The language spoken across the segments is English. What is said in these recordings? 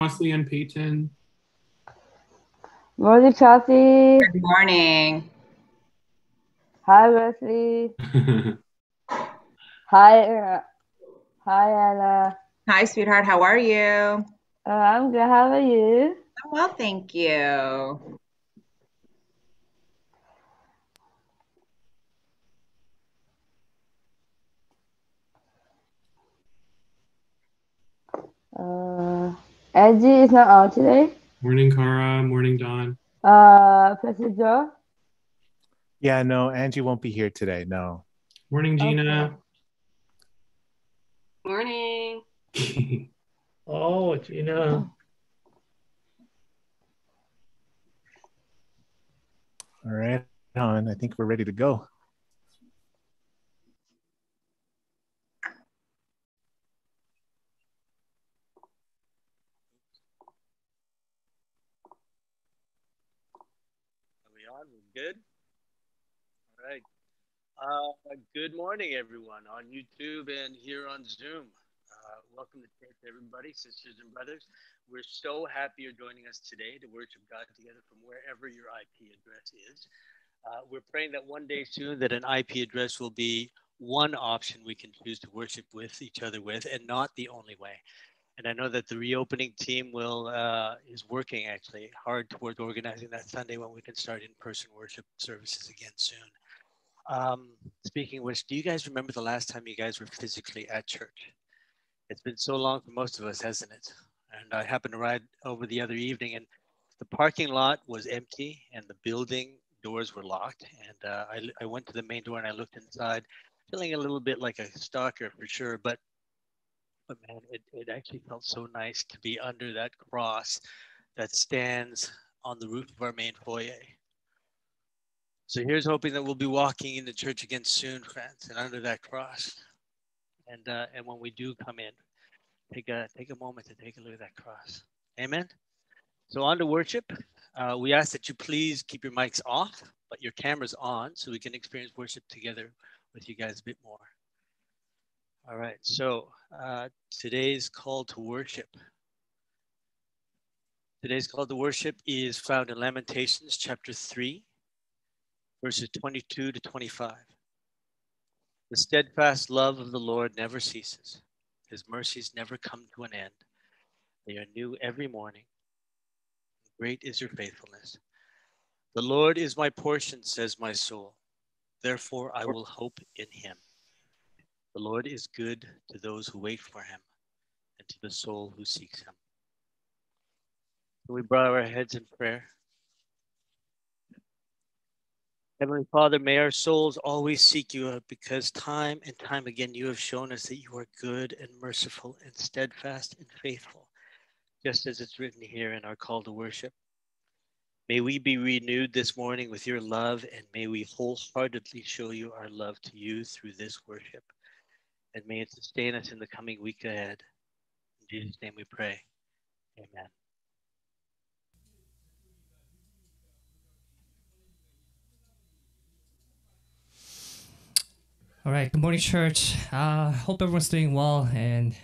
Wesley and Peyton. Morning, Chelsea. Good morning. Hi, Wesley. Hi, uh, hi, Anna. Hi, sweetheart. How are you? I'm Uh, I'm good. How are you? I'm well, thank you. Uh, Angie is not on today. morning, Cara. Morning, Don. Uh, Pastor Joe. Yeah, no, Angie won't be here today. No. Morning, Gina. Morning. Oh, Gina. All right, on. I think we're ready to go. Are we on? We're good? All right. Uh, good morning, everyone on YouTube and here on Zoom. Uh, welcome to church, everybody, sisters and brothers. We're so happy you're joining us today to worship God together from wherever your IP address is. Uh, we're praying that one day soon that an IP address will be one option we can choose to worship with each other with, and not the only way. And I know that the reopening team will uh, is working actually hard towards organizing that Sunday when we can start in-person worship services again soon. Um, speaking which, do you guys remember the last time you guys were physically at church? It's been so long for most of us, hasn't it? And I happened to ride over the other evening, and the parking lot was empty, and the building doors were locked. And uh, I, I went to the main door and I looked inside, feeling a little bit like a stalker for sure, but but man, it, it actually felt so nice to be under that cross that stands on the roof of our main foyer. So here's hoping that we'll be walking into church again soon, friends, and under that cross. And uh, and when we do come in, take a take a moment to take a look at that cross. Amen. So on to worship. Uh, we ask that you please keep your mics off, but your cameras on, so we can experience worship together with you guys a bit more. All right. So uh, today's call to worship. Today's call to worship is found in Lamentations chapter 3, verses 22 to 25. The steadfast love of the Lord never ceases, his mercies never come to an end. They are new every morning. Great is your faithfulness. The Lord is my portion, says my soul. Therefore, I will hope in him. The Lord is good to those who wait for him and to the soul who seeks him. Can we bow our heads in prayer? Heavenly Father, may our souls always seek you out because time and time again you have shown us that you are good and merciful and steadfast and faithful, just as it's written here in our call to worship. May we be renewed this morning with your love, and may we wholeheartedly show you our love to you through this worship. And may it sustain us in the coming week ahead. In Jesus' name we pray. Amen. All right. Good morning, church. Uh, hope everyone's doing well. And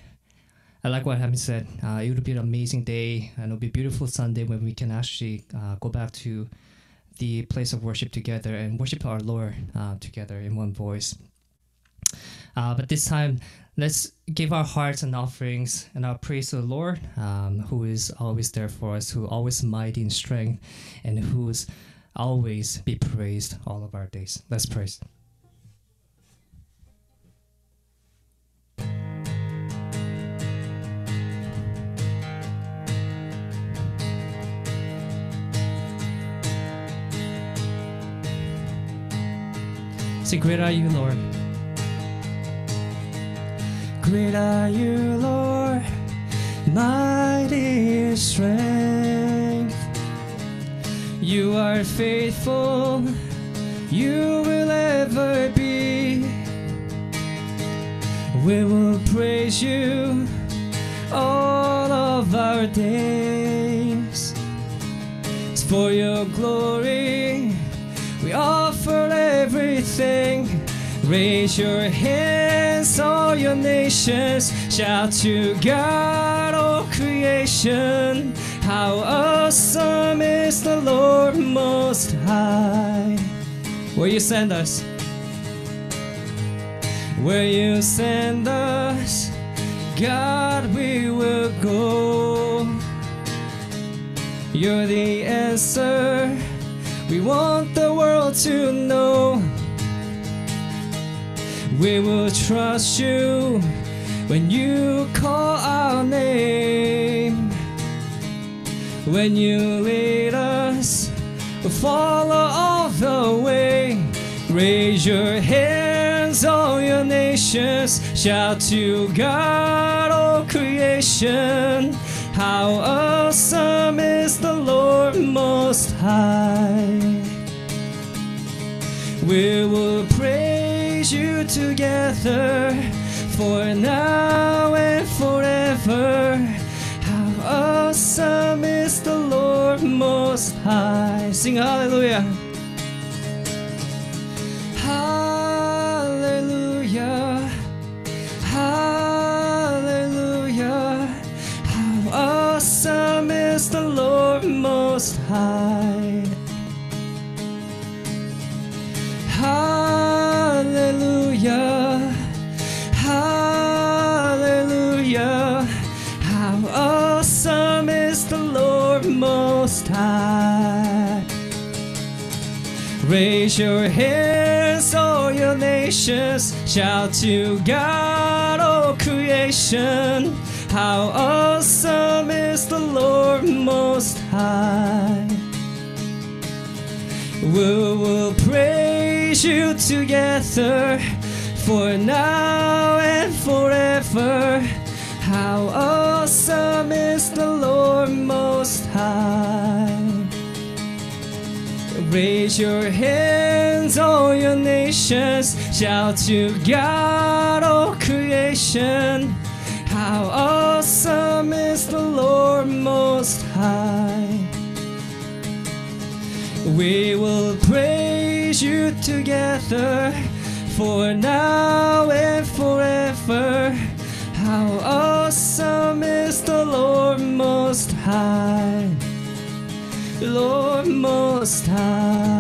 I like what Hamid said. Uh, it would be an amazing day, and it'll be a beautiful Sunday when we can actually uh, go back to the place of worship together and worship our Lord uh, together in one voice. Uh, but this time, let's give our hearts and offerings and our praise to the Lord, um, who is always there for us, who always mighty in strength, and who's always be praised all of our days. Let's praise. Say, Great are you, Lord. Great are you, Lord. Mighty strength. You are faithful. You will ever be. We will praise you all of our days. It's for your glory. We offer everything. Raise your hands, all your nations. Shout to God, all creation. How awesome is the Lord Most High. Where you send us? Where you send us, God, we will go. You're the answer we want the world to know. We will trust you when you call our name. When you lead us, we'll follow all the way. Raise your hands, all your nations. Shout to God, all creation. How awesome is the Lord Most High. We will praise together for now and forever. How awesome is the Lord Most High. Sing hallelujah. Nations. Shout to God, all creation. How awesome is the Lord Most High. We will praise you together for now and forever. How awesome is the Lord Most High. Raise your hands, all your nations. Shout to God, all creation. How awesome is the Lord Most High. We will praise you together for now and forever. How awesome is the Lord Most High. Lord Most High.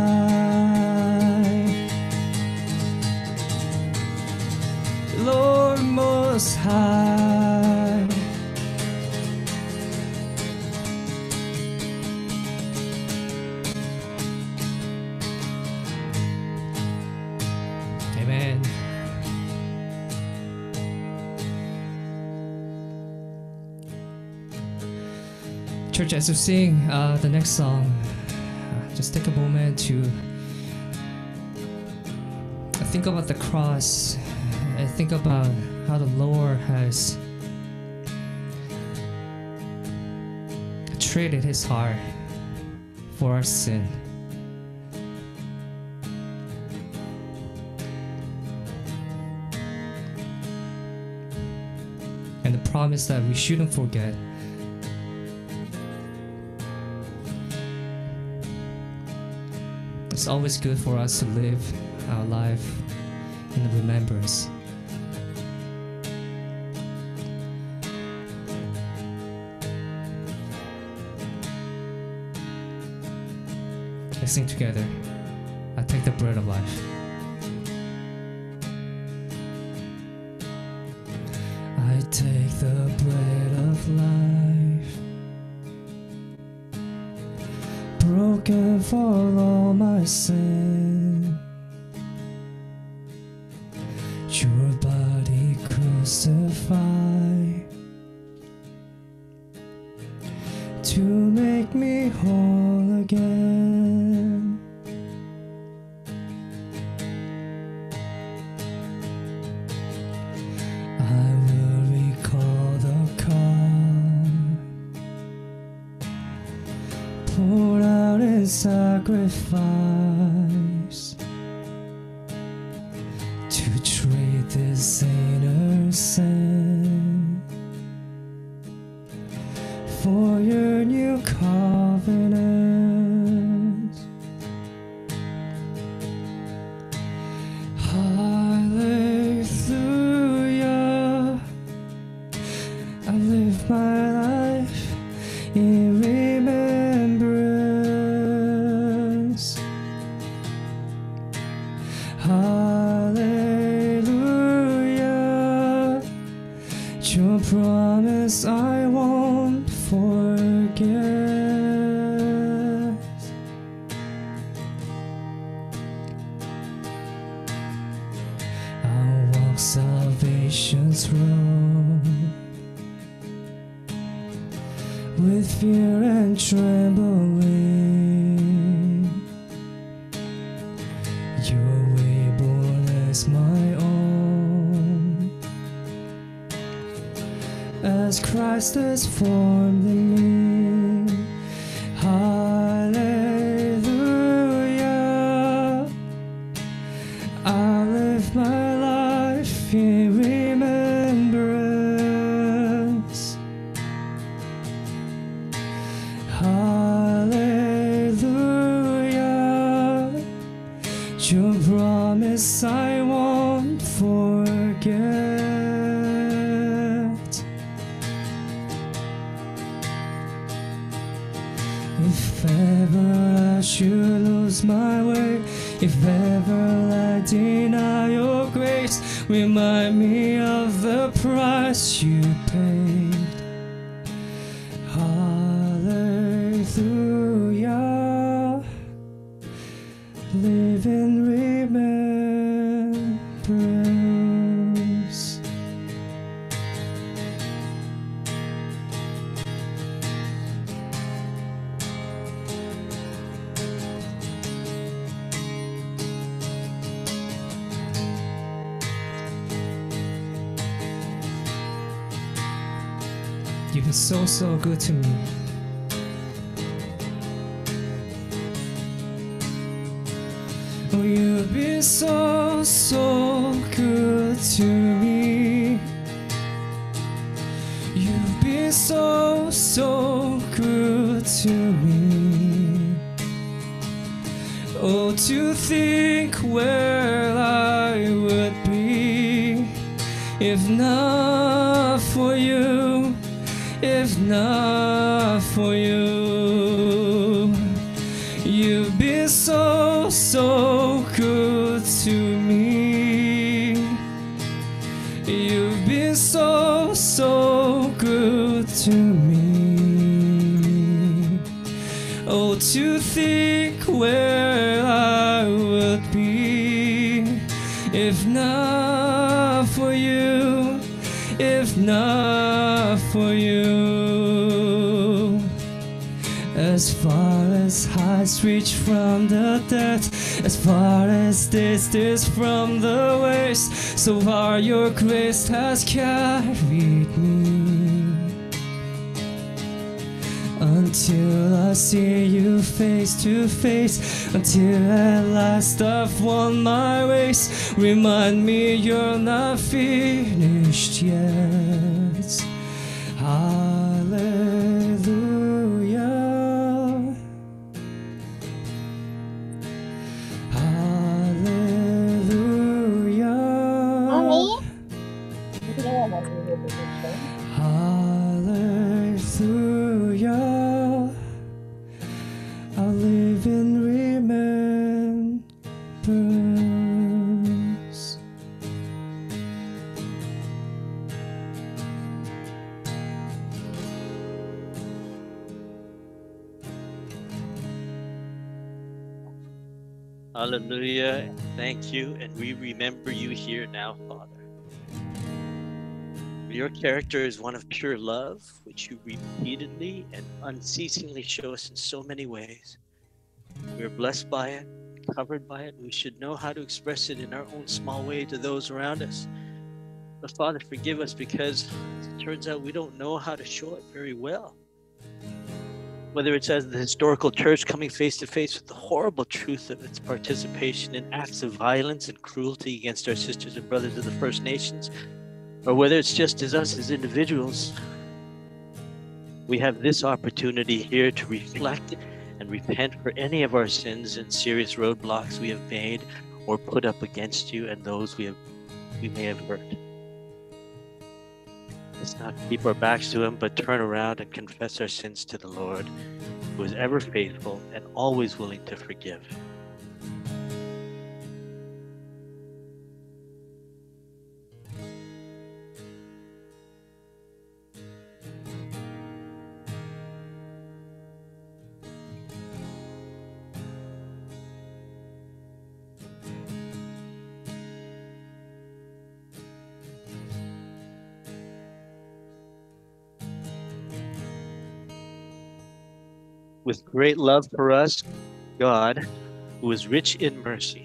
As we sing uh, the next song, uh, just take a moment to think about the cross and think about how the Lord has traded his heart for our sin. And the promise that we shouldn't forget It's always good for us to live our life in remembrance. Let's sing together. I take the bread of life. I take the bread of life. broken for all my Your promise I won't forget. As Christ so, so good to me. Oh, you've been so, so good to me. You've been so, so good to me. Oh, to think where I would be if not for you, if not for you. Reach from the depth, as far as distance from the waste, so far your grace has carried me. Until I see you face to face, until at last I've won my race. Remind me you're not finished yet. You. And we remember you here now, Father. Your character is one of pure love, which you repeatedly and unceasingly show us in so many ways. We're blessed by it, covered by it. And we should know how to express it in our own small way to those around us. But Father, forgive us because it turns out we don't know how to show it very well. Whether it's as the historical church coming face to face with the horrible truth of its participation in acts of violence and cruelty against our sisters and brothers of the First Nations, or whether it's just as us as individuals, we have this opportunity here to reflect and repent for any of our sins and serious roadblocks we have made or put up against you and those we have we may have hurt. Us not keep our backs to Him, but turn around and confess our sins to the Lord, who is ever faithful and always willing to forgive. With great love for us, God, who is rich in mercy,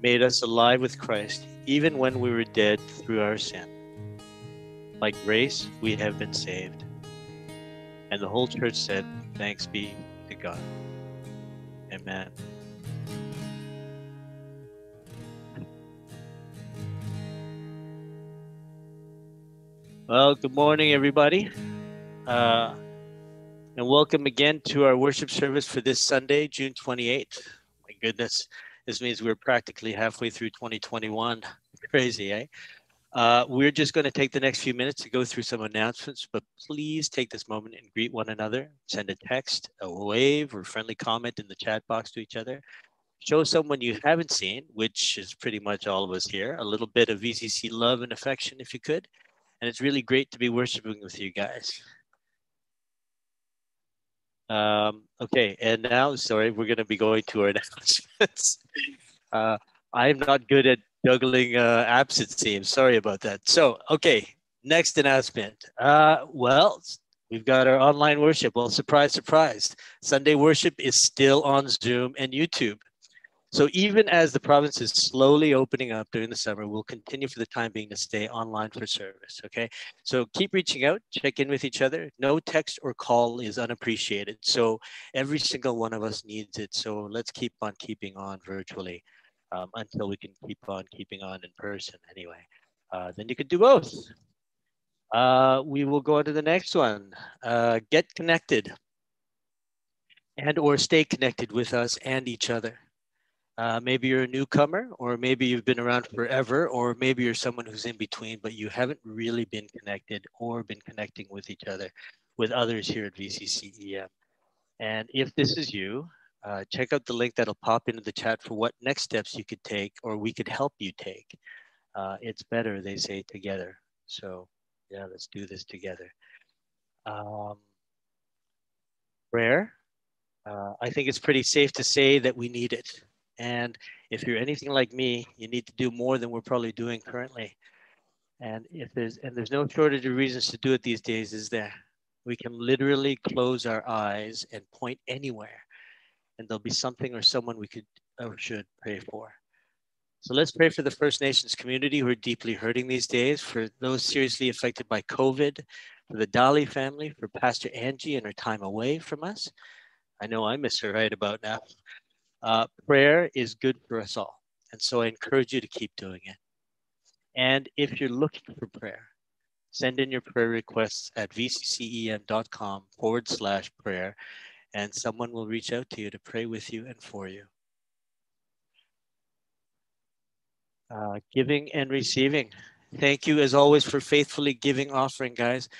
made us alive with Christ, even when we were dead through our sin. By grace, we have been saved. And the whole church said, Thanks be to God. Amen. Well, good morning, everybody. Uh, and welcome again to our worship service for this Sunday, June 28th. My goodness, this means we're practically halfway through 2021. Crazy, eh? Uh, we're just going to take the next few minutes to go through some announcements, but please take this moment and greet one another. Send a text, a wave, or friendly comment in the chat box to each other. Show someone you haven't seen, which is pretty much all of us here, a little bit of VCC love and affection if you could. And it's really great to be worshiping with you guys. Um, okay, and now, sorry, we're going to be going to our announcements. uh, I'm not good at juggling uh, apps, it seems. Sorry about that. So, okay, next announcement. Uh, well, we've got our online worship. Well, surprise, surprise. Sunday worship is still on Zoom and YouTube. So even as the province is slowly opening up during the summer, we'll continue for the time being to stay online for service, okay? So keep reaching out, check in with each other. No text or call is unappreciated. So every single one of us needs it. So let's keep on keeping on virtually um, until we can keep on keeping on in person anyway. Uh, then you can do both. Uh, we will go on to the next one. Uh, get connected and or stay connected with us and each other. Uh, maybe you're a newcomer, or maybe you've been around forever, or maybe you're someone who's in between, but you haven't really been connected or been connecting with each other, with others here at VCCEM. And if this is you, uh, check out the link that'll pop into the chat for what next steps you could take or we could help you take. Uh, it's better, they say, together. So yeah, let's do this together. Um, prayer. Uh, I think it's pretty safe to say that we need it. And if you're anything like me, you need to do more than we're probably doing currently. And if there's and there's no shortage of reasons to do it these days, is there? We can literally close our eyes and point anywhere, and there'll be something or someone we could or should pray for. So let's pray for the First Nations community who are deeply hurting these days, for those seriously affected by COVID, for the Dali family, for Pastor Angie and her time away from us. I know I miss her right about now. Uh, prayer is good for us all. And so I encourage you to keep doing it. And if you're looking for prayer, send in your prayer requests at vccem.com forward slash prayer, and someone will reach out to you to pray with you and for you. Uh, giving and receiving. Thank you, as always, for faithfully giving offering, guys.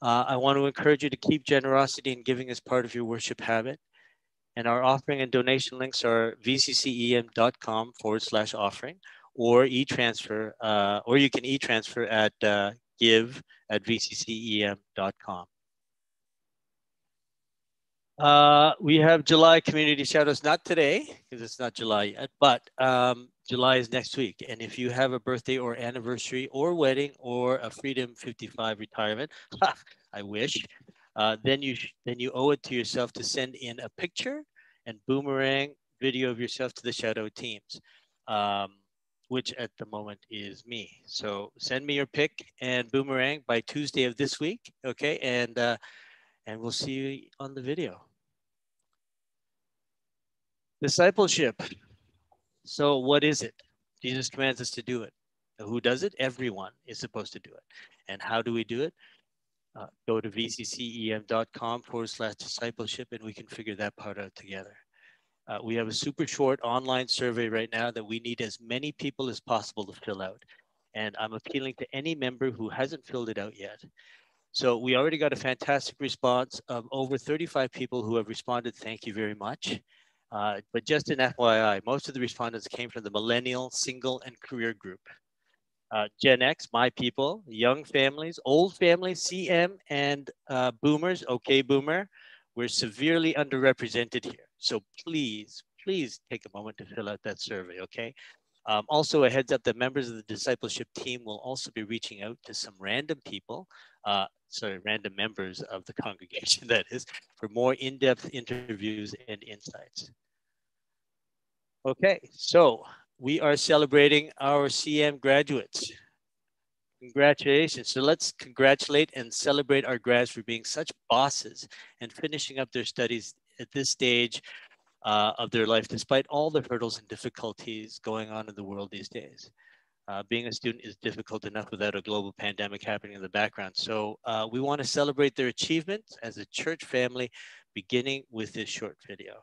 Uh, I want to encourage you to keep generosity and giving as part of your worship habit. And our offering and donation links are vccem.com forward slash offering or e-transfer, uh, or you can e-transfer at uh, give at vccem.com. Uh, we have July community shoutouts, not today, because it's not July yet, but um, July is next week. And if you have a birthday or anniversary or wedding or a Freedom 55 retirement, I wish, uh, then you then you owe it to yourself to send in a picture and boomerang video of yourself to the shadow teams, um, which at the moment is me. So send me your pic and boomerang by Tuesday of this week, okay? And uh, and we'll see you on the video. Discipleship. So what is it? Jesus commands us to do it. Who does it? Everyone is supposed to do it. And how do we do it? Uh, go to vccem.com forward slash discipleship and we can figure that part out together. Uh, we have a super short online survey right now that we need as many people as possible to fill out. and I'm appealing to any member who hasn't filled it out yet. So we already got a fantastic response of over 35 people who have responded. Thank you very much. Uh, but just an FYI, most of the respondents came from the millennial, single, and career group. Uh, Gen X, my people, young families, old families, CM, and uh, boomers, okay, boomer, we're severely underrepresented here. So please, please take a moment to fill out that survey, okay? Um, also, a heads up that members of the discipleship team will also be reaching out to some random people, uh, sorry, random members of the congregation, that is, for more in-depth interviews and insights. Okay, so we are celebrating our CM graduates. Congratulations. So let's congratulate and celebrate our grads for being such bosses and finishing up their studies at this stage uh, of their life, despite all the hurdles and difficulties going on in the world these days. Uh, being a student is difficult enough without a global pandemic happening in the background. So uh, we want to celebrate their achievements as a church family, beginning with this short video.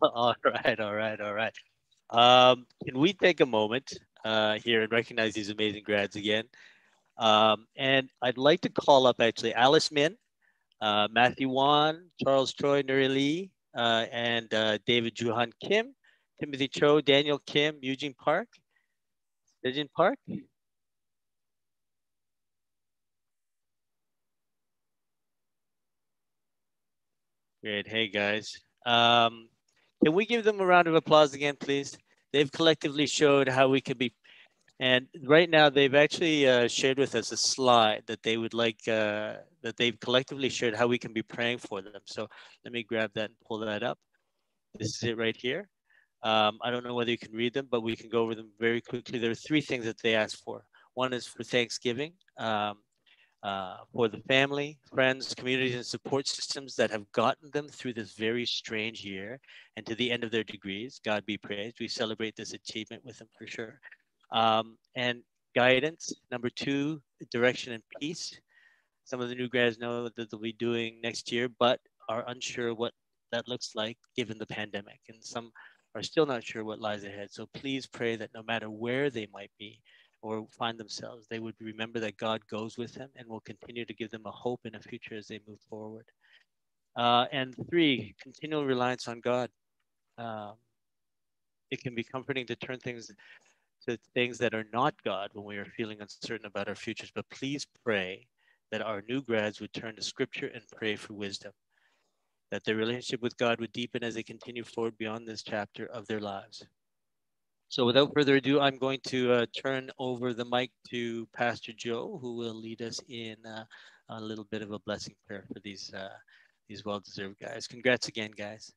all right, all right, all right. Um, can we take a moment uh, here and recognize these amazing grads again? Um, and I'd like to call up actually Alice Min, uh, Matthew Wan, Charles Troy Nuri Lee, uh, and uh, David Juhan Kim, Timothy Cho, Daniel Kim, Eugene Park. Eugene Park? Great. Hey, guys. Um, can we give them a round of applause again, please? They've collectively showed how we can be, and right now they've actually uh, shared with us a slide that they would like, uh, that they've collectively shared how we can be praying for them. So let me grab that and pull that up. This is it right here. Um, I don't know whether you can read them, but we can go over them very quickly. There are three things that they asked for. One is for Thanksgiving. Um, uh, for the family, friends, communities, and support systems that have gotten them through this very strange year and to the end of their degrees. God be praised. We celebrate this achievement with them for sure. Um, and guidance. Number two, direction and peace. Some of the new grads know that they'll be doing next year, but are unsure what that looks like given the pandemic. And some are still not sure what lies ahead. So please pray that no matter where they might be, or find themselves, they would remember that God goes with them and will continue to give them a hope and a future as they move forward. Uh, and three, continual reliance on God. Um, it can be comforting to turn things to things that are not God when we are feeling uncertain about our futures. But please pray that our new grads would turn to Scripture and pray for wisdom, that their relationship with God would deepen as they continue forward beyond this chapter of their lives. So without further ado, I'm going to uh, turn over the mic to Pastor Joe, who will lead us in uh, a little bit of a blessing prayer for these uh, these well-deserved guys. Congrats again, guys.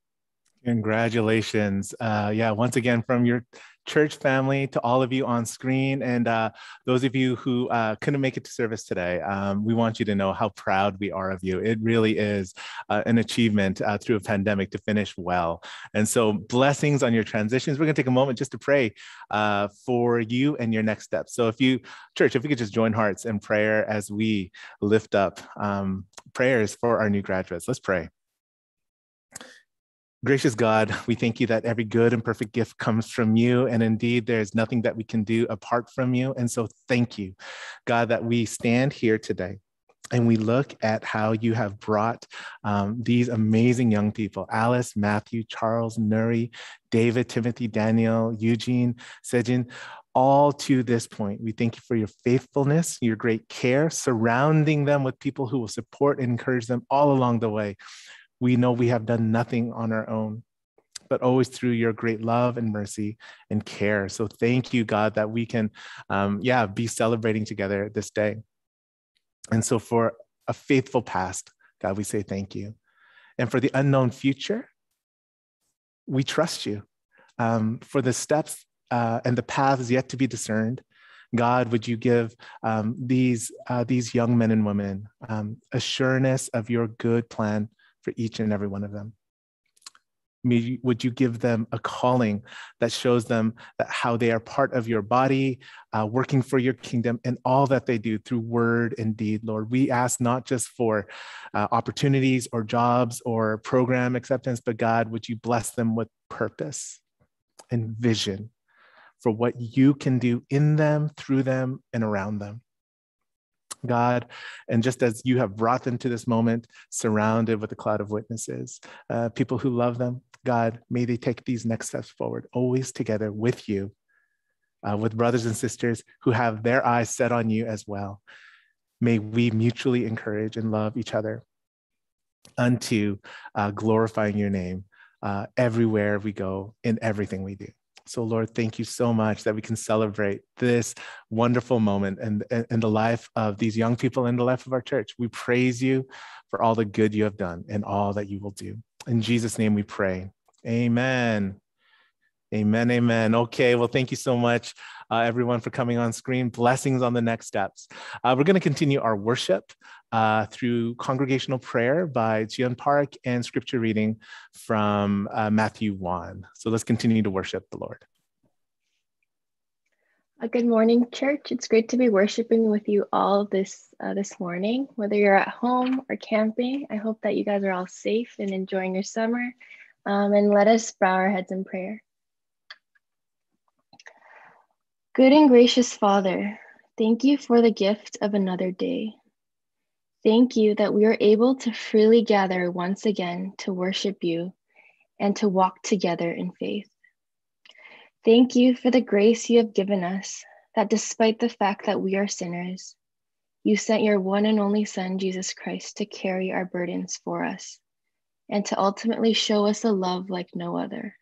Congratulations. Uh, yeah, once again, from your church family to all of you on screen and uh, those of you who uh, couldn't make it to service today, um, we want you to know how proud we are of you. It really is uh, an achievement uh, through a pandemic to finish well. And so, blessings on your transitions. We're going to take a moment just to pray uh, for you and your next steps. So, if you, church, if we could just join hearts in prayer as we lift up um, prayers for our new graduates, let's pray. Gracious God, we thank you that every good and perfect gift comes from you. And indeed, there's nothing that we can do apart from you. And so, thank you, God, that we stand here today and we look at how you have brought um, these amazing young people Alice, Matthew, Charles, Nuri, David, Timothy, Daniel, Eugene, Sejin all to this point. We thank you for your faithfulness, your great care, surrounding them with people who will support and encourage them all along the way we know we have done nothing on our own, but always through your great love and mercy and care. So thank you, God, that we can, um, yeah, be celebrating together this day. And so for a faithful past, God, we say thank you. And for the unknown future, we trust you. Um, for the steps uh, and the paths yet to be discerned, God, would you give um, these uh, these young men and women um, assurance of your good plan for each and every one of them. would you give them a calling that shows them that how they are part of your body, uh, working for your kingdom, and all that they do through word and deed, Lord? We ask not just for uh, opportunities or jobs or program acceptance, but God, would you bless them with purpose and vision for what you can do in them, through them, and around them? God. And just as you have brought them to this moment, surrounded with a cloud of witnesses, uh, people who love them, God, may they take these next steps forward, always together with you, uh, with brothers and sisters who have their eyes set on you as well. May we mutually encourage and love each other unto uh, glorifying your name uh, everywhere we go in everything we do. So, Lord, thank you so much that we can celebrate this wonderful moment and in the life of these young people and the life of our church. We praise you for all the good you have done and all that you will do. In Jesus' name we pray. Amen. Amen. Amen. Okay. Well, thank you so much, uh, everyone, for coming on screen. Blessings on the next steps. Uh, we're going to continue our worship uh, through congregational prayer by Jian Park and scripture reading from uh, Matthew 1. So let's continue to worship the Lord. Uh, good morning, church. It's great to be worshiping with you all this uh, this morning. Whether you're at home or camping, I hope that you guys are all safe and enjoying your summer. Um, and let us bow our heads in prayer. Good and gracious Father, thank you for the gift of another day. Thank you that we are able to freely gather once again to worship you and to walk together in faith. Thank you for the grace you have given us that despite the fact that we are sinners, you sent your one and only Son, Jesus Christ, to carry our burdens for us and to ultimately show us a love like no other.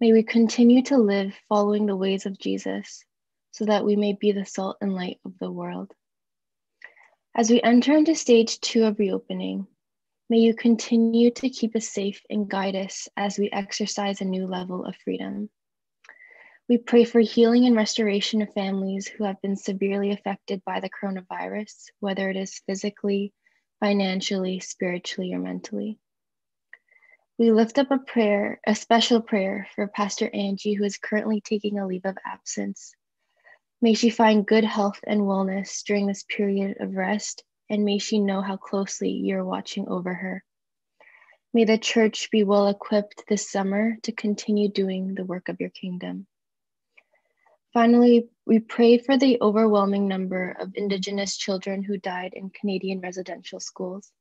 May we continue to live following the ways of Jesus so that we may be the salt and light of the world. As we enter into stage two of reopening, may you continue to keep us safe and guide us as we exercise a new level of freedom. We pray for healing and restoration of families who have been severely affected by the coronavirus, whether it is physically, financially, spiritually, or mentally. We lift up a prayer, a special prayer for Pastor Angie, who is currently taking a leave of absence. May she find good health and wellness during this period of rest, and may she know how closely you're watching over her. May the church be well equipped this summer to continue doing the work of your kingdom. Finally, we pray for the overwhelming number of Indigenous children who died in Canadian residential schools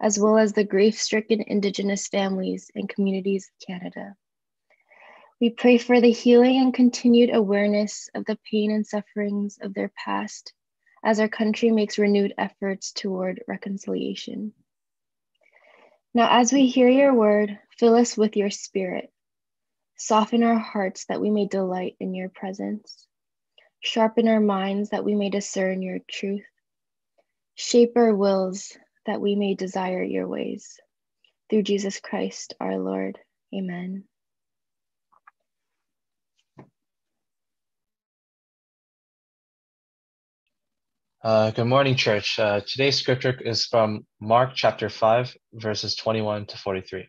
as well as the grief stricken Indigenous families and communities of Canada. We pray for the healing and continued awareness of the pain and sufferings of their past as our country makes renewed efforts toward reconciliation. Now, as we hear your word, fill us with your spirit. Soften our hearts that we may delight in your presence. Sharpen our minds that we may discern your truth. Shape our wills that we may desire your ways. through Jesus Christ our Lord. Amen. Uh, good morning, church. Uh, today's scripture is from Mark chapter 5, verses 21 to 43.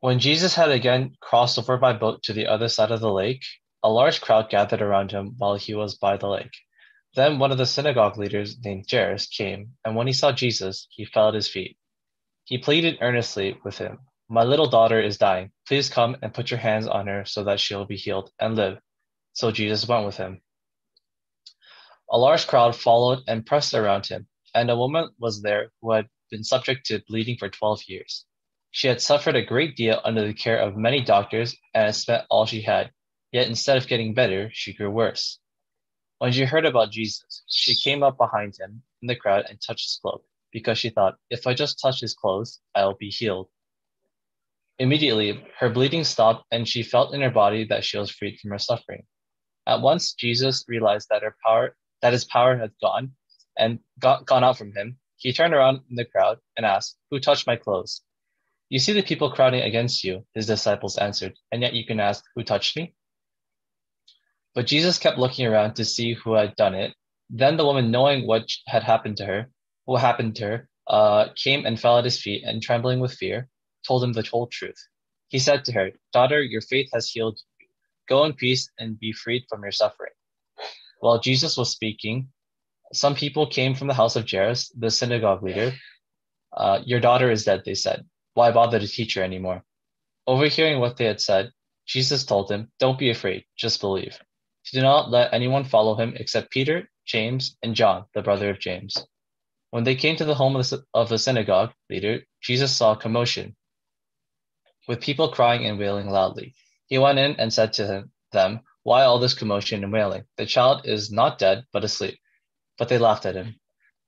When Jesus had again crossed over by boat to the other side of the lake, a large crowd gathered around him while he was by the lake. Then one of the synagogue leaders named Jairus came, and when he saw Jesus, he fell at his feet. He pleaded earnestly with him, My little daughter is dying. Please come and put your hands on her so that she will be healed and live. So Jesus went with him. A large crowd followed and pressed around him, and a woman was there who had been subject to bleeding for 12 years. She had suffered a great deal under the care of many doctors and had spent all she had, yet instead of getting better, she grew worse. When she heard about Jesus, she came up behind him in the crowd and touched his cloak, because she thought, if I just touch his clothes, I will be healed. Immediately, her bleeding stopped, and she felt in her body that she was freed from her suffering. At once, Jesus realized that her power that his power had gone and got, gone out from him, he turned around in the crowd and asked, Who touched my clothes? You see the people crowding against you, his disciples answered, and yet you can ask, Who touched me? But Jesus kept looking around to see who had done it. Then the woman, knowing what had happened to her, what happened to her, uh, came and fell at his feet, and trembling with fear, told him the whole truth. He said to her, Daughter, your faith has healed you. Go in peace and be freed from your suffering. While Jesus was speaking, some people came from the house of Jairus, the synagogue leader. Uh, Your daughter is dead, they said. Why bother to teach her anymore? Overhearing what they had said, Jesus told him, Don't be afraid, just believe. He did not let anyone follow him except Peter, James, and John, the brother of James. When they came to the home of the, of the synagogue leader, Jesus saw commotion, with people crying and wailing loudly. He went in and said to them, why all this commotion and wailing? The child is not dead, but asleep. But they laughed at him.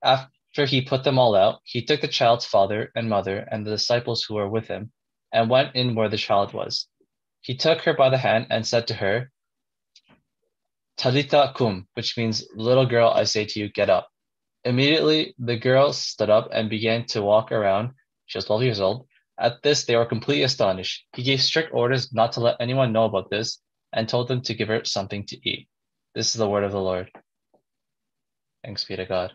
After he put them all out, he took the child's father and mother and the disciples who were with him and went in where the child was. He took her by the hand and said to her, Talitha kum, which means, little girl, I say to you, get up. Immediately, the girl stood up and began to walk around. She was 12 years old. At this, they were completely astonished. He gave strict orders not to let anyone know about this and told them to give her something to eat. This is the word of the Lord. Thanks be to God.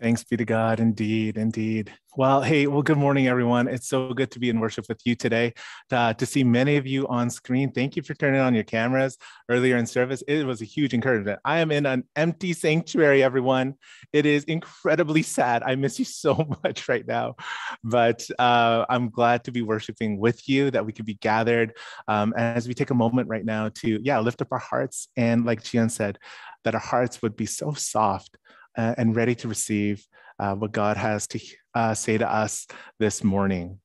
Thanks be to God. Indeed, indeed. Well, hey, well, good morning, everyone. It's so good to be in worship with you today. Uh, to see many of you on screen, thank you for turning on your cameras earlier in service. It was a huge encouragement. I am in an empty sanctuary, everyone. It is incredibly sad. I miss you so much right now, but uh, I'm glad to be worshiping with you, that we could be gathered um, as we take a moment right now to, yeah, lift up our hearts. And like Jian said, that our hearts would be so soft uh, and ready to receive uh, what God has to uh, say to us this morning.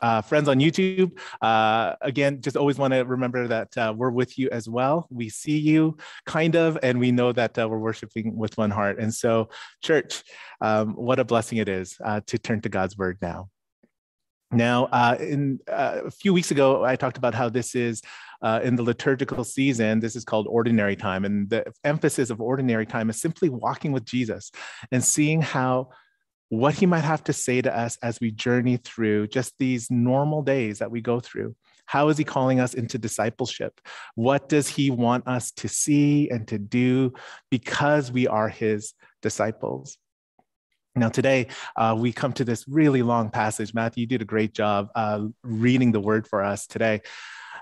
Uh, friends on YouTube, uh, again, just always want to remember that uh, we're with you as well. We see you kind of, and we know that we're worshiping with one heart. And so, church, um, what a blessing it is to turn to God's word now. Now, uh, in uh, a few weeks ago, I talked about how this is uh, in the liturgical season. This is called ordinary time, and the emphasis of ordinary time is simply walking with Jesus and seeing how what he might have to say to us as we journey through just these normal days that we go through. How is he calling us into discipleship? What does he want us to see and to do because we are his disciples? Now, today uh, we come to this really long passage. Matthew, you did a great job uh, reading the word for us today.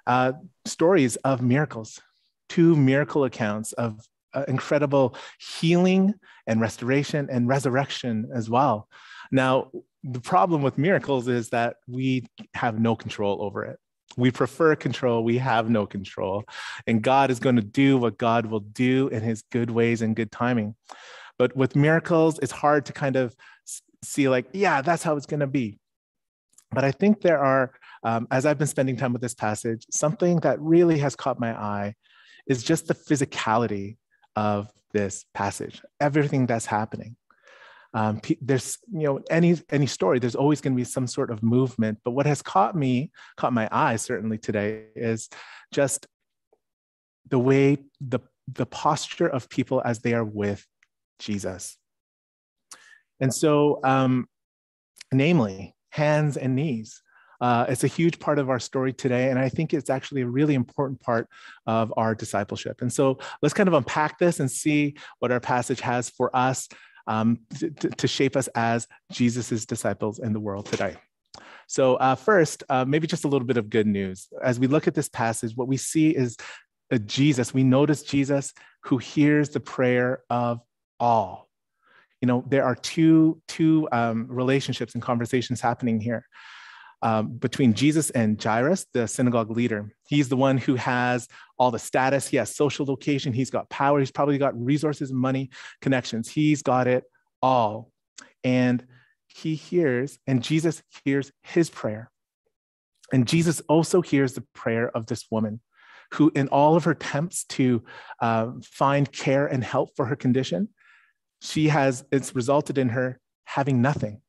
Uh, stories of miracles, two miracle accounts of uh, incredible healing and restoration and resurrection as well. Now, the problem with miracles is that we have no control over it. We prefer control, we have no control. And God is going to do what God will do in his good ways and good timing. But with miracles, it's hard to kind of see, like, yeah, that's how it's going to be. But I think there are, um, as I've been spending time with this passage, something that really has caught my eye is just the physicality of this passage, everything that's happening. Um, there's, you know, any any story, there's always going to be some sort of movement. But what has caught me, caught my eye certainly today, is just the way the the posture of people as they are with Jesus. And so, um, namely, hands and knees. Uh, it's a huge part of our story today, and I think it's actually a really important part of our discipleship. And so let's kind of unpack this and see what our passage has for us um, to, to, shape us as Jesus's disciples in the world today. So, uh, first, uh, maybe just a little bit of good news. As we look at this passage, what we see is a Jesus. We notice Jesus who hears the prayer of all. You know, there are two, two um, relationships and conversations happening here um, between Jesus and Jairus, the synagogue leader. He's the one who has all the status, he has social location, he's got power, he's probably got resources, money, connections. He's got it all. And he hears, and Jesus hears his prayer. And Jesus also hears the prayer of this woman who, in all of her attempts to uh, find care and help for her condition, she has, it's resulted in her having nothing,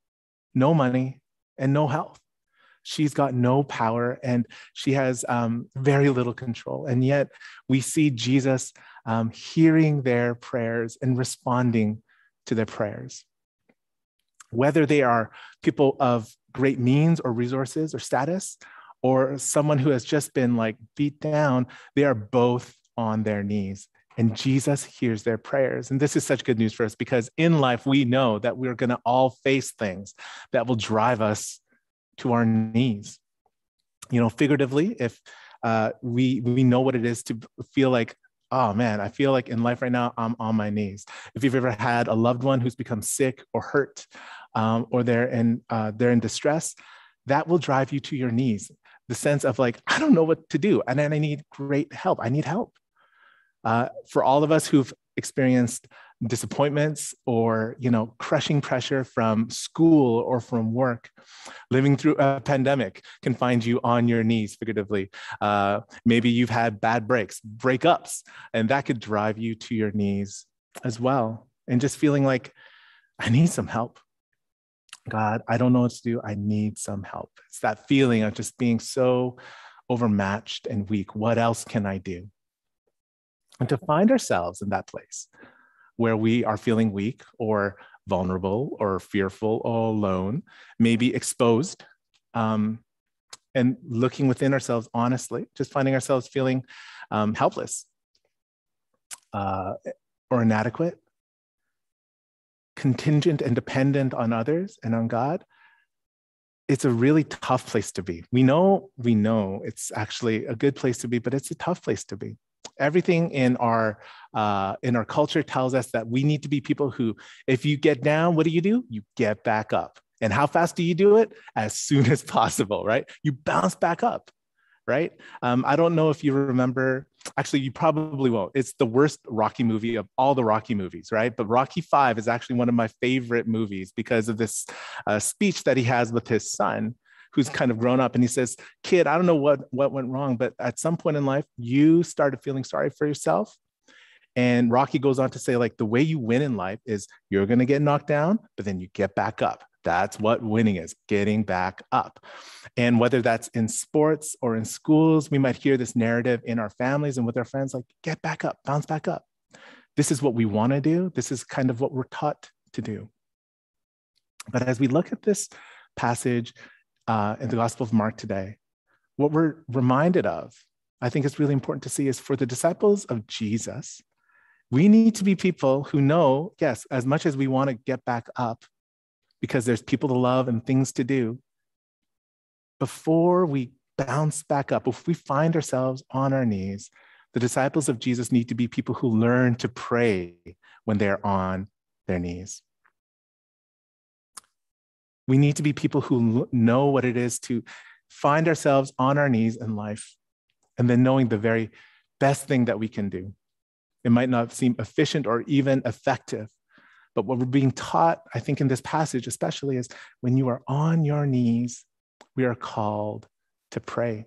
no money, and no health she's got no power and she has um, very little control. And yet we see Jesus um, hearing their prayers and responding to their prayers. Whether they are people of great means or resources or status, or someone who has just been like beat down, they are both on their knees. And Jesus hears their prayers. And this is such good news for us because in life, we know that we're going to all face things that will drive us to our knees. You know, figuratively, if uh, we we know what it is to feel like, oh man, I feel like in life right now I'm on my knees. If you've ever had a loved one who's become sick or hurt, um, or they're in uh, they're in distress, that will drive you to your knees. The sense of like, I don't know what to do, and then I need great help. I need help. Uh, for all of us who've experienced disappointments or you know crushing pressure from school or from work living through a pandemic can find you on your knees figuratively. Uh, maybe you've had bad breaks breakups and that could drive you to your knees as well. And just feeling like i need some help. God i don't know what to do. I need some help. It's that feeling of just being so overmatched and weak. What else can i do and to find ourselves in that place where we are feeling weak or vulnerable or fearful or alone, maybe exposed, um, and looking within ourselves honestly, just finding ourselves feeling um, helpless uh, or inadequate, contingent and dependent on others and on God. It's a really tough place to be. We know, we know it's actually a good place to be, but it's a tough place to be everything in our uh, in our culture tells us that we need to be people who if you get down what do you do? You get back up. And how fast do you do it? As soon as possible right? You bounce back up right? Um, i don't know if you remember actually you probably won't. It's the worst rocky movie of all the rocky movies right? But rocky 5 is actually one of my favorite movies because of this uh, speech that he has with his son who's kind of grown up and he says, Kid, I don't know what, what went wrong, but at some point in life, you started feeling sorry for yourself. And Rocky goes on to say, like, the way you win in life is you're going to get knocked down, but then you get back up. That's what winning is getting back up. And whether that's in sports or in schools, we might hear this narrative in our families and with our friends like, get back up, bounce back up. This is what we want to do. This is kind of what we're taught to do. But as we look at this passage, uh, in the Gospel of Mark today, what we're reminded of, I think is really important to see, is for the disciples of Jesus, we need to be people who know, yes, as much as we want to get back up because there's people to love and things to do, before we bounce back up, if we find ourselves on our knees, the disciples of Jesus need to be people who learn to pray when they're on their knees. We need to be people who know what it is to find ourselves on our knees in life and then knowing the very best thing that we can do. It might not seem efficient or even effective, but what we're being taught, I think, in this passage, especially, is when you are on your knees, we are called to pray.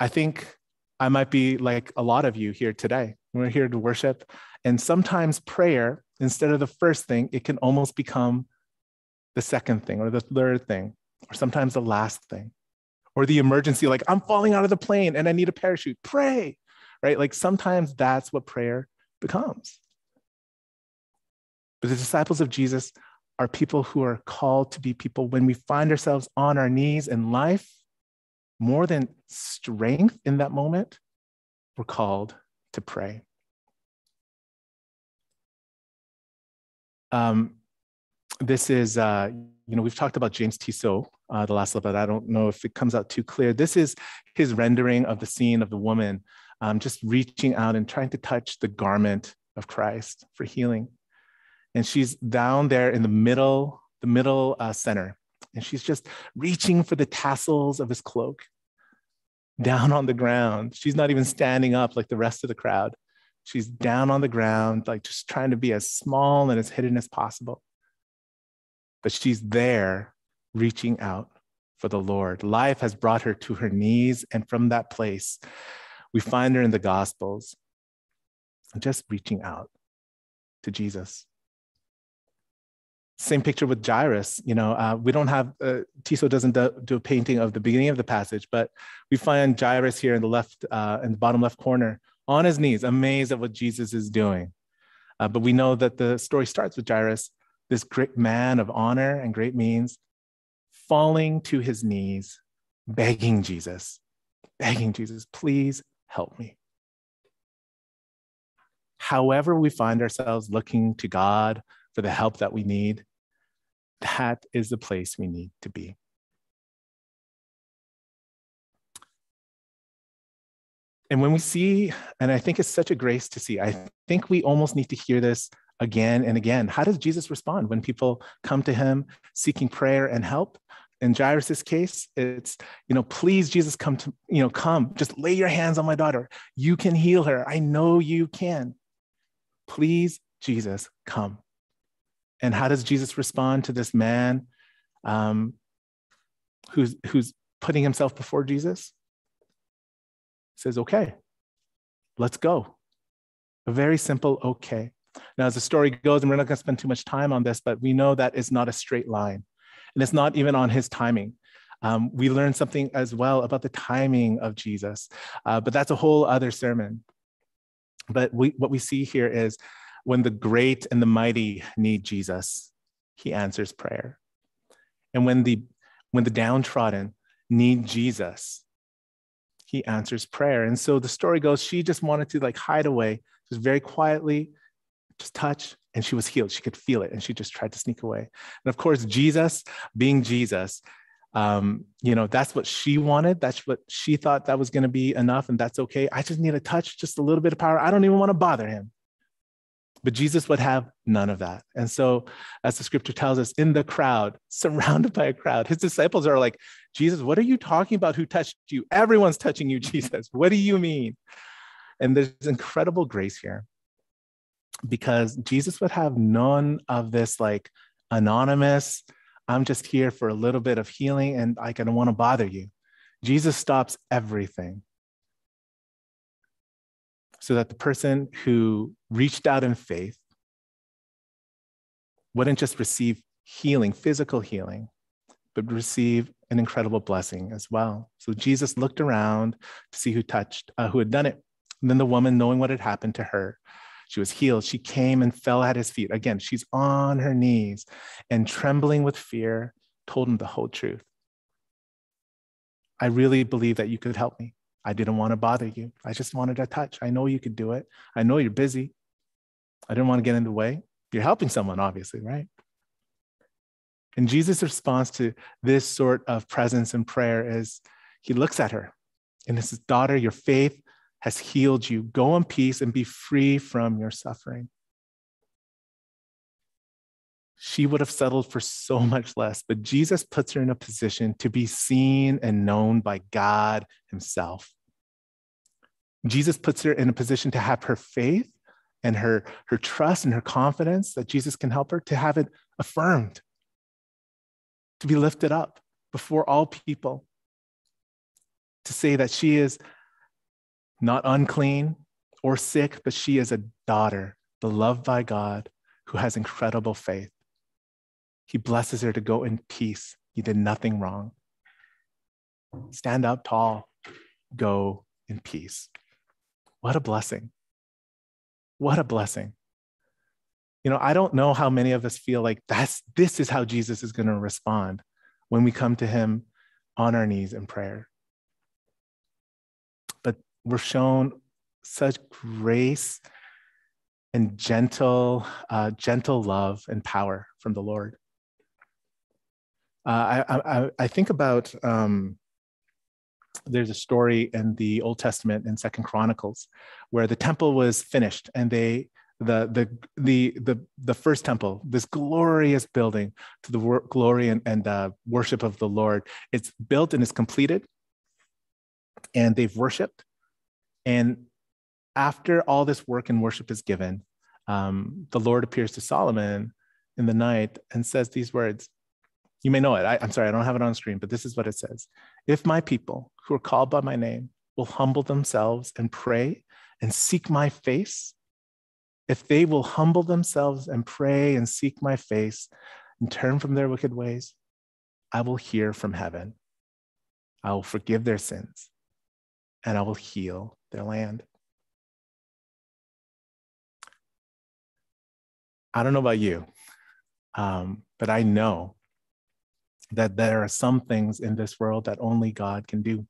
I think I might be like a lot of you here today. We're here to worship. And sometimes prayer instead of the first thing, it can almost become the second thing or the third thing, or sometimes the last thing, or the emergency, like I'm falling out of the plane and I need a parachute. Pray, right? Like sometimes that's what prayer becomes. But the disciples of Jesus are people who are called to be people when we find ourselves on our knees in life, more than strength in that moment, we're called to pray. Um, this is, uh, you know, we've talked about James Tissot uh, the last little bit. I don't know if it comes out too clear. This is his rendering of the scene of the woman um, just reaching out and trying to touch the garment of Christ for healing. And she's down there in the middle, the middle uh, center, and she's just reaching for the tassels of his cloak down on the ground. She's not even standing up like the rest of the crowd. She's down on the ground, like just trying to be as small and as hidden as possible. But she's there reaching out for the Lord. Life has brought her to her knees, and from that place, we find her in the Gospels, just reaching out to Jesus. Same picture with Jairus. You know, uh, we don't have, uh, Tissot doesn't do, do, a painting of the beginning of the passage, but we find Jairus here in the left, uh, in the bottom left corner, on his knees, amazed at what Jesus is doing. Uh, but we know that the story starts with Jairus, this great man of honor and great means, falling to his knees, begging Jesus, begging Jesus, please help me. However, we find ourselves looking to God for the help that we need, that is the place we need to be. And when we see, and I think it's such a grace to see, I think we almost need to hear this again and again. How does Jesus respond when people come to him seeking prayer and help? in Jairus's case, it's, you know, please, Jesus, come to, you know, come, just lay your hands on my daughter. You can heal her. I know you can. Please, Jesus, come. And how does Jesus respond to this man um, who's, who's putting himself before Jesus? Says, okay, let's go. A very simple okay. Now, as the story goes, and we're not going to spend too much time on this, but we know that it's not a straight line and it's not even on his timing. Um, we learn something as well about the timing of Jesus, uh, but that's a whole other sermon. But we, what we see here is when the great and the mighty need Jesus, he answers prayer. And when the, when the downtrodden need Jesus, he answers prayer. And so the story goes, she just wanted to like hide away, just very quietly, just touch, and she was healed. She could feel it, and she just tried to sneak away. And of course, Jesus, being Jesus, um, you know, that's what she wanted. That's what she thought that was going to be enough, and that's okay. I just need a touch, just a little bit of power. I don't even want to bother him. But Jesus would have none of that. And so, as the scripture tells us, in the crowd, surrounded by a crowd, his disciples are like, Jesus, what are you talking about? Who touched you? Everyone's touching you, Jesus. What do you mean? And there's incredible grace here because Jesus would have none of this like anonymous, I'm just here for a little bit of healing and I don't want to bother you. Jesus stops everything so that the person who reached out in faith wouldn't just receive healing, physical healing, but receive an incredible blessing as well. So Jesus looked around to see who touched, uh, who had done it. And then the woman, knowing what had happened to her, she was healed. She came and fell at his feet. Again, she's on her knees and trembling with fear, told him the whole truth. I really believe that you could help me. I didn't want to bother you. I just wanted a touch. I know you could do it. I know you're busy. I didn't want to get in the way. You're helping someone, obviously, right? And Jesus' response to this sort of presence and prayer is he looks at her and says, Daughter, your faith has healed you. Go in peace and be free from your suffering. She would have settled for so much less, but Jesus puts her in a position to be seen and known by God Himself. Jesus puts her in a position to have her faith and her, her trust and her confidence that Jesus can help her to have it affirmed, to be lifted up before all people, to say that she is not unclean or sick, but she is a daughter, beloved by God, who has incredible faith. He blesses her to go in peace. You did nothing wrong. Stand up tall, go in peace. What a blessing. What a blessing. You know, I don't know how many of us feel like that's this is how Jesus is going to respond when we come to him on our knees in prayer. But we're shown such grace and gentle, uh, gentle love and power from the Lord. Uh, I, I, I, think about um, there's a story in the Old Testament in Second Chronicles where the temple was finished and they the the the the the first temple, this glorious building to the wor- glory and, and uh, worship of the Lord. It's built and it's completed, and they've worshipped. And after all this work and worship is given, um, the Lord appears to Solomon in the night and says these words. You may know it. I, I'm sorry, I don't have it on screen, but this is what it says: If my people who are called by my name will humble themselves and pray and seek my face if they will humble themselves and pray and seek my face and turn from their wicked ways, I will hear from heaven. I will forgive their sins and I will heal their land. I don't know about you, um, but I know that there are some things in this world that only God can do.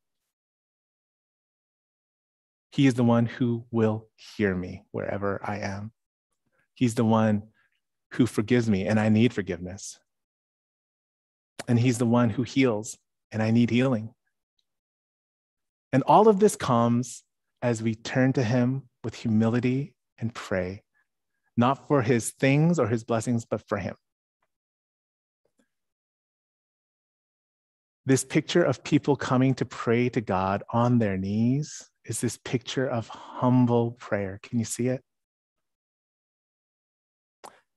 He is the one who will hear me wherever I am. He's the one who forgives me, and I need forgiveness. And He's the one who heals, and I need healing. And all of this comes as we turn to Him with humility and pray, not for His things or His blessings, but for Him. This picture of people coming to pray to God on their knees is this picture of humble prayer. Can you see it?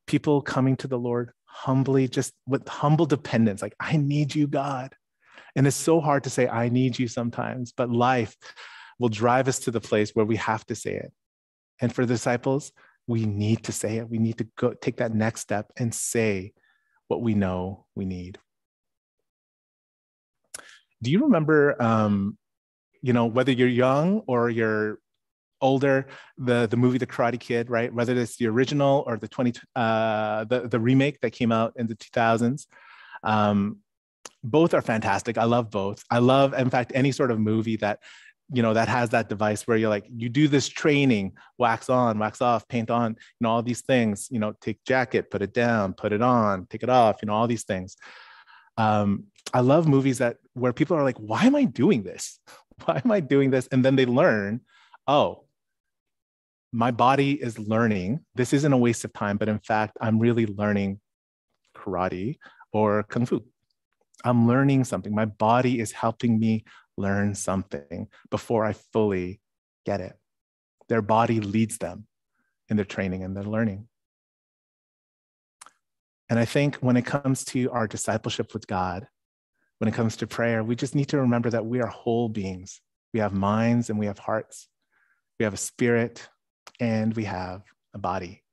People coming to the Lord humbly, just with humble dependence, like, I need you, God. And it's so hard to say, I need you sometimes, but life will drive us to the place where we have to say it. And for the disciples, we need to say it. We need to go take that next step and say what we know we need. Do you remember um, you know, whether you're young or you're older, the the movie The Karate Kid, right? Whether it's the original or the 20 uh, the the remake that came out in the 2000s. Um, both are fantastic. I love both. I love, in fact, any sort of movie that you know that has that device where you're like you do this training wax on wax off paint on you know all these things you know take jacket put it down put it on take it off you know all these things um, i love movies that where people are like why am i doing this why am I doing this? And then they learn, oh, my body is learning. This isn't a waste of time, but in fact, I'm really learning karate or kung fu. I'm learning something. My body is helping me learn something before I fully get it. Their body leads them in their training and their learning. And I think when it comes to our discipleship with God, when it comes to prayer, we just need to remember that we are whole beings. We have minds and we have hearts. We have a spirit and we have a body.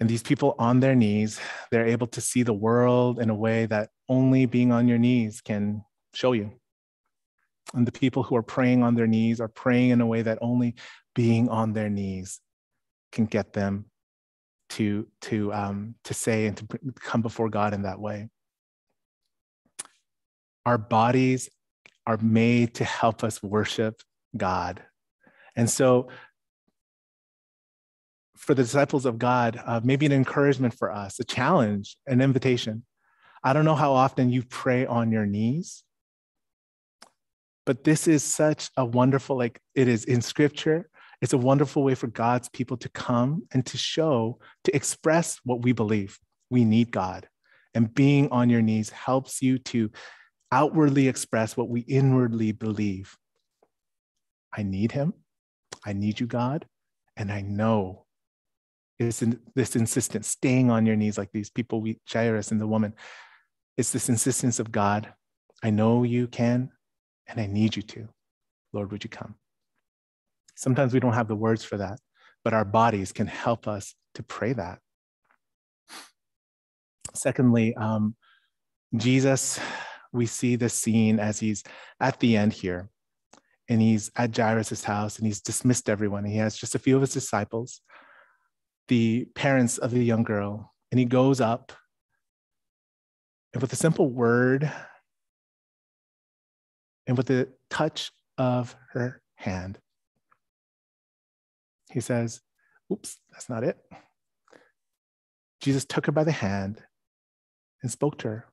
And these people on their knees, they're able to see the world in a way that only being on your knees can show you. And the people who are praying on their knees are praying in a way that only being on their knees can get them to, to, um, to say and to come before God in that way. Our bodies are made to help us worship God. And so, for the disciples of God, uh, maybe an encouragement for us, a challenge, an invitation. I don't know how often you pray on your knees, but this is such a wonderful, like it is in scripture. It's a wonderful way for God's people to come and to show, to express what we believe. We need God. And being on your knees helps you to outwardly express what we inwardly believe. I need him. I need you, God. And I know it's in, this insistence, staying on your knees like these people, we, Jairus and the woman. It's this insistence of God. I know you can, and I need you to. Lord, would you come? Sometimes we don't have the words for that, but our bodies can help us to pray that. Secondly, um, Jesus we see this scene as he's at the end here and he's at Jairus' house and he's dismissed everyone. He has just a few of his disciples. the parents of the young girl, and he goes up and with a simple word and with the touch of her hand, he says, Oops, that's not it. Jesus took her by the hand and spoke to her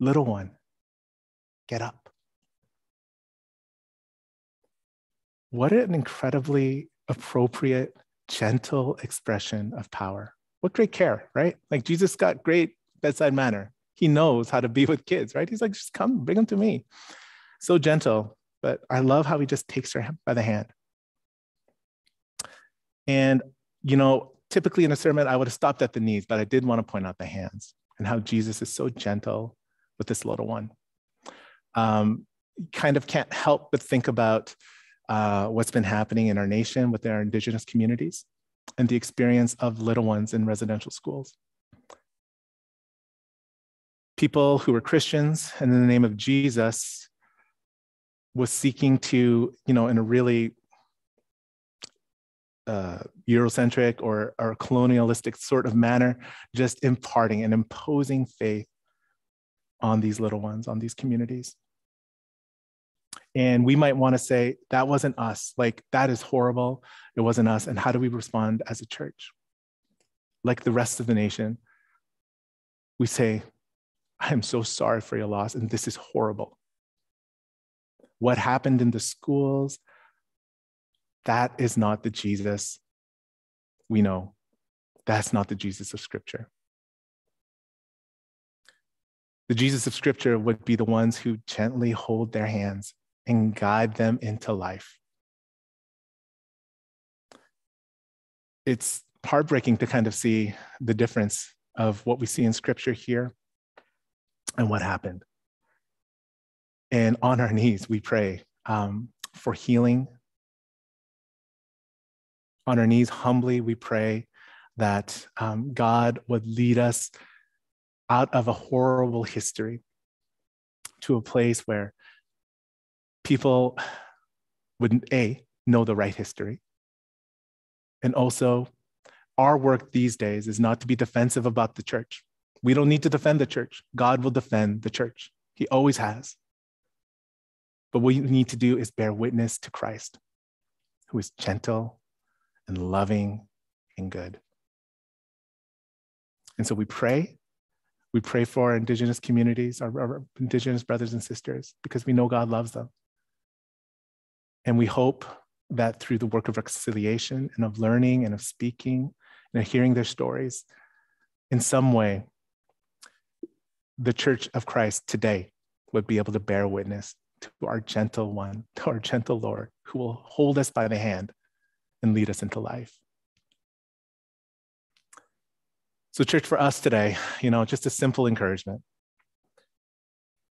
Little one, get up. What an incredibly appropriate, gentle expression of power. What great care, right? Like Jesus got great bedside manner. He knows how to be with kids, right? He's like, just come, bring them to me. So gentle, but I love how he just takes her by the hand. And, you know, typically in a sermon, I would have stopped at the knees, but I did want to point out the hands and how Jesus is so gentle with this little one. Um, kind of can't help but think about uh, what's been happening in our nation with our Indigenous communities and the experience of little ones in residential schools. People who were Christians and in the name of Jesus was seeking to, you know, in a really uh, Eurocentric or, or colonialistic sort of manner, just imparting and imposing faith on these little ones, on these communities. And we might want to say, that wasn't us. Like, that is horrible. It wasn't us. And how do we respond as a church? Like the rest of the nation, we say, I am so sorry for your loss, and this is horrible. What happened in the schools, that is not the Jesus we know. That's not the Jesus of Scripture. The Jesus of Scripture would be the ones who gently hold their hands and guide them into life. It's heartbreaking to kind of see the difference of what we see in Scripture here and what happened. And on our knees, we pray um, for healing on our knees humbly, we pray that um, God would lead us out of a horrible history to a place where people wouldn't A, know the right history. And also, our work these days is not to be defensive about the church. We don't need to defend the church. God will defend the church, He always has. But what we need to do is bear witness to Christ, who is gentle and loving and good. And so we pray. We pray for our Indigenous communities, our, our, Indigenous brothers and sisters, because we know God loves them. And we hope that through the work of reconciliation and of learning and of speaking and of hearing their stories, in some way, the Church of Christ today would be able to bear witness to our gentle one, to our gentle Lord, who will hold us by the hand and lead us into life. So, church, for us today, you know, just a simple encouragement.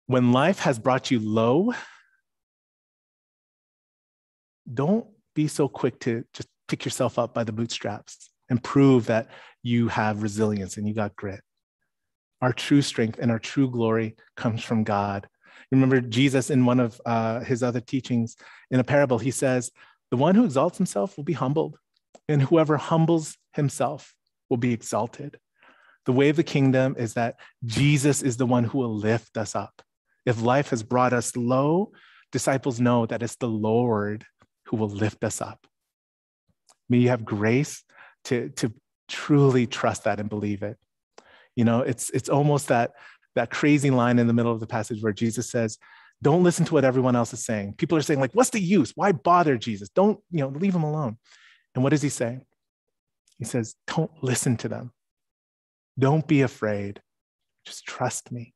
When life has brought you low, don't be so quick to just pick yourself up by the bootstraps and prove that you have resilience and you got grit. Our true strength and our true glory comes from God. Remember Jesus in one of uh, his other teachings in a parable, he says, the one who exalts himself will be humbled, and whoever humbles himself will be exalted. The way of the kingdom is that Jesus is the one who will lift us up. If life has brought us low, disciples know that it's the Lord who will lift us up. May you have grace to, to truly trust that and believe it. You know, it's, it's almost that, that crazy line in the middle of the passage where Jesus says, don't listen to what everyone else is saying. People are saying, like, what's the use? Why bother Jesus? Don't, you know, leave him alone. And what does he say? He says, don't listen to them. Don't be afraid. Just trust me.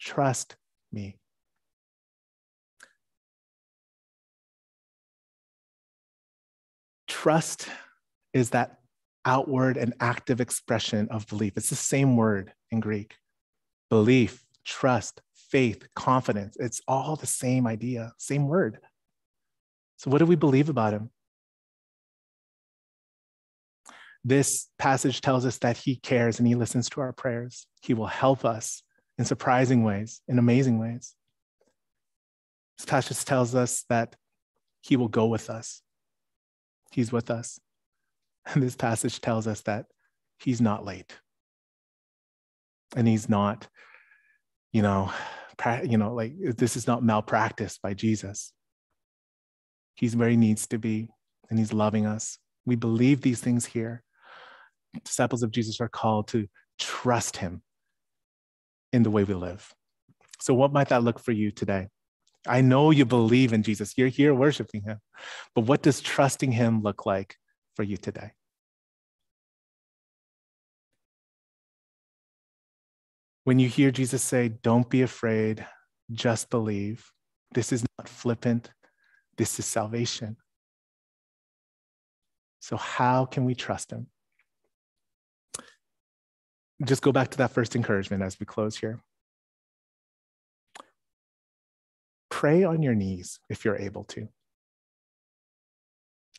Trust me. Trust is that outward and active expression of belief. It's the same word in Greek belief, trust, faith, confidence. It's all the same idea, same word. So, what do we believe about him? This passage tells us that he cares and he listens to our prayers. He will help us in surprising ways, in amazing ways. This passage tells us that he will go with us. He's with us. And this passage tells us that he's not late. And he's not, you know, you know, like this is not malpractice by Jesus. He's where he needs to be, and he's loving us. We believe these things here. Disciples of Jesus are called to trust him in the way we live. So, what might that look for you today? I know you believe in Jesus. You're here worshiping him. But what does trusting him look like for you today? When you hear Jesus say, Don't be afraid, just believe, this is not flippant, this is salvation. So, how can we trust him? Just go back to that first encouragement as we close here. Pray on your knees if you're able to.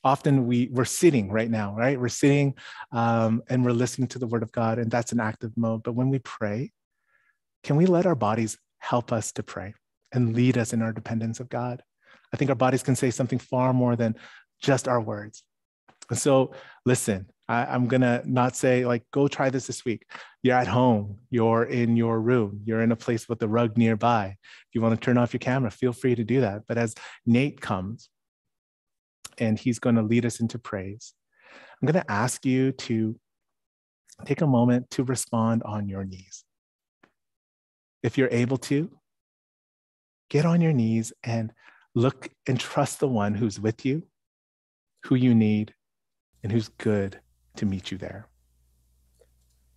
Often we, we're sitting right now, right? We're sitting um, and we're listening to the word of God, and that's an active mode. But when we pray, can we let our bodies help us to pray and lead us in our dependence of God? I think our bodies can say something far more than just our words. And so, listen, I, am going to not say, like, go try this this week. You're at home, you're in your room, you're in a place with a rug nearby. If you want to turn off your camera, feel free to do that. But as Nate comes and he's going to lead us into praise, I'm going to ask you to take a moment to respond on your knees. If you're able to, get on your knees and look and trust the one who's with you, who you need, and who's good to meet you there.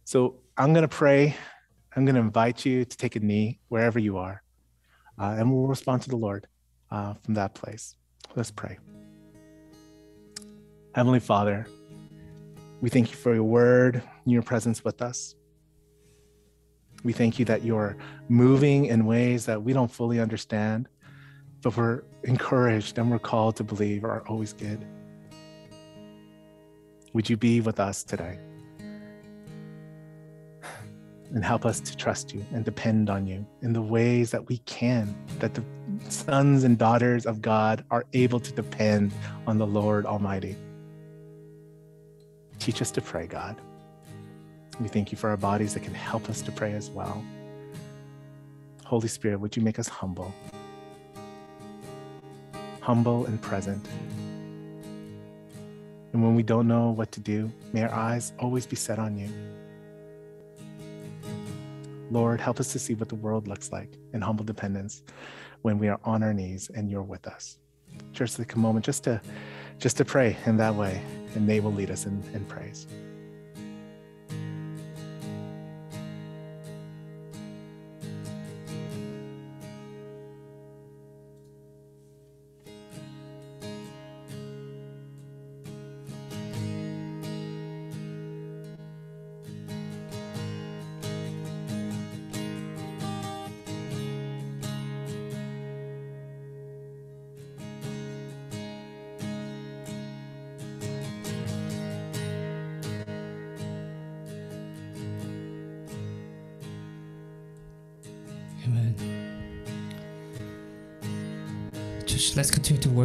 So I'm going to pray. I'm going to invite you to take a knee wherever you are, uh, and we'll respond to the Lord uh, from that place. Let's pray. Heavenly Father, we thank you for your word and your presence with us. We thank you that you're moving in ways that we don't fully understand, but we're encouraged and we're called to believe are always good. Would you be with us today? And help us to trust you and depend on you in the ways that we can, that the sons and daughters of God are able to depend on the Lord Almighty. Teach us to pray, God. We thank you for our bodies that can help us to pray as well. Holy Spirit, would you make us humble? Humble and present and when we don't know what to do, may our eyes always be set on you. Lord, help us to see what the world looks like in humble dependence when we are on our knees and you're with us. Church, take a moment just to just to pray in that way, and they will lead us in, in praise.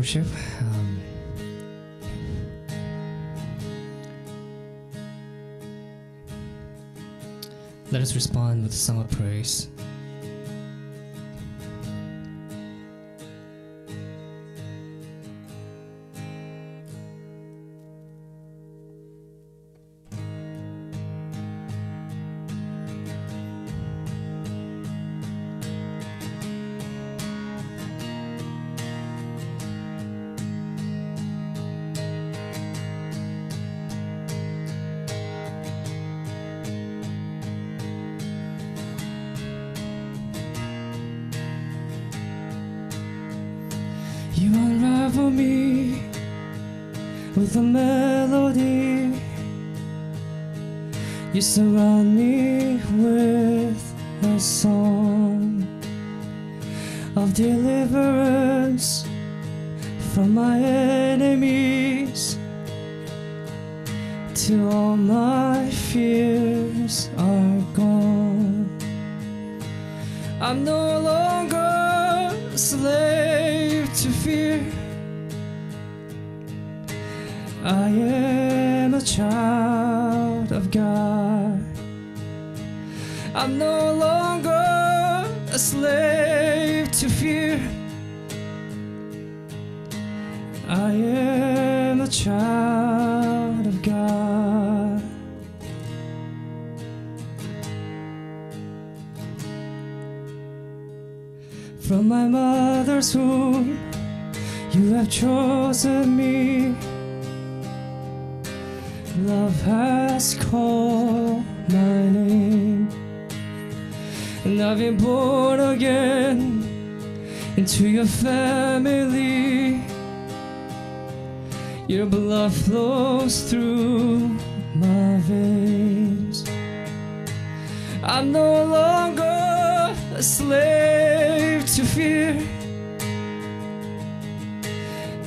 Worship. Um, let us respond with a song of praise. You surround me with a song of deliverance from my enemies till all my fears are gone. I'm no child of God. I'm no longer a slave to fear. I am a child of God. From my mother's womb, you have chosen me. Love has called my name, and I've been born again into your family. Your blood flows through my veins. I'm no longer a slave to fear.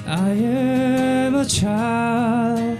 I am a child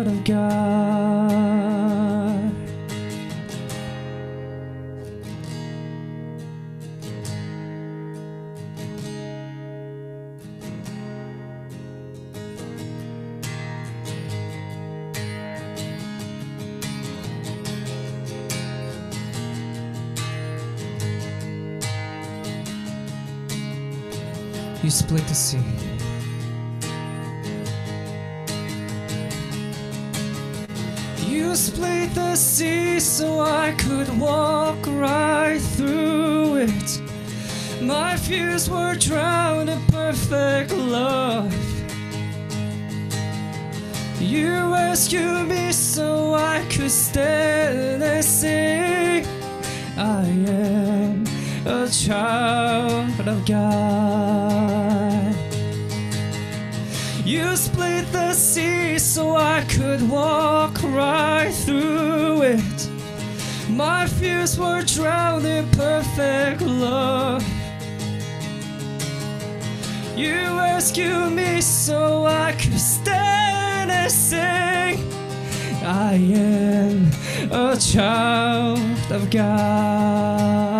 You split the sea. You split the sea so I could walk right through it. My fears were drowned in perfect love. You rescued me so I could stand and sing. I am a child of God. You split the sea so I could walk right through it. My fears were drowned in perfect love. You rescued me so I could stand and sing. I am a child of God.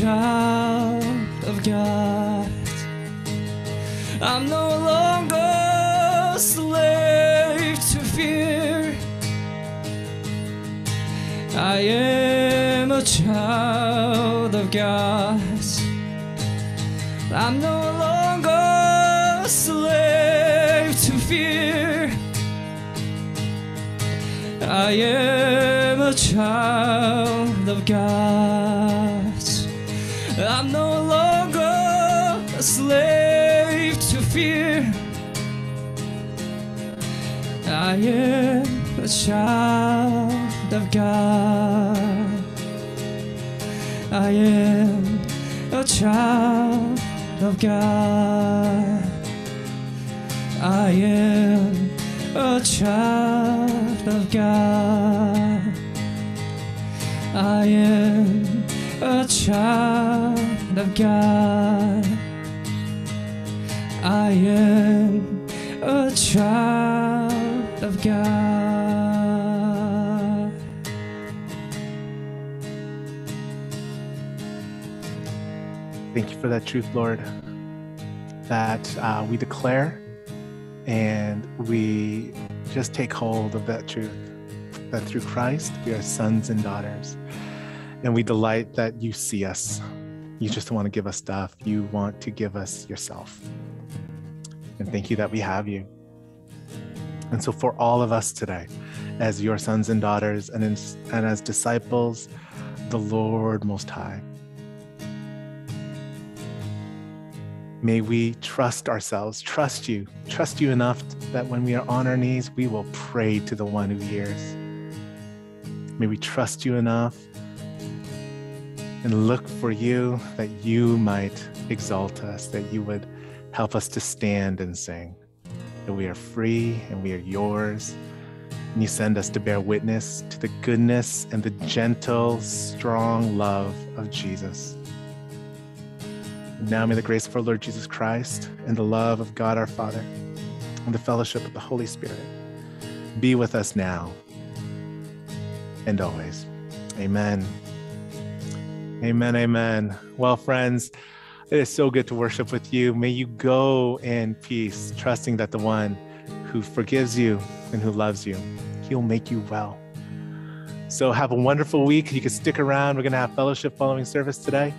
Child of God. I'm no longer slave to fear. I am a child of God. I'm no longer slave to fear. I am a child of God. Am a child of God. I am a child of God. I am a child of God. I am a child of God. I am a child God. Thank you for that truth, Lord, that uh, we declare and we just take hold of that truth that through Christ we are sons and daughters. And we delight that you see us. You just want to give us stuff, you want to give us yourself. And thank you that we have you. And so, for all of us today, as your sons and daughters and, in, and as disciples, the Lord Most High, May we trust ourselves, trust you, trust you enough that when we are on our knees, we will pray to the one who hears. May we trust you enough and look for you that you might exalt us, that you would help us to stand and sing, we are free and we are yours, And you send us to bear witness to the goodness and the gentle, strong love of Jesus. Now may the grace of our Lord Jesus Christ and the love of God our Father and the fellowship of the Holy Spirit be with us now and always. Amen. Amen. Amen. Well, friends, it is so good to worship with you. May you go in peace, trusting that the one who forgives you and who loves you, he'll make you well. So have a wonderful week. You can stick around. We're going to have fellowship following service today.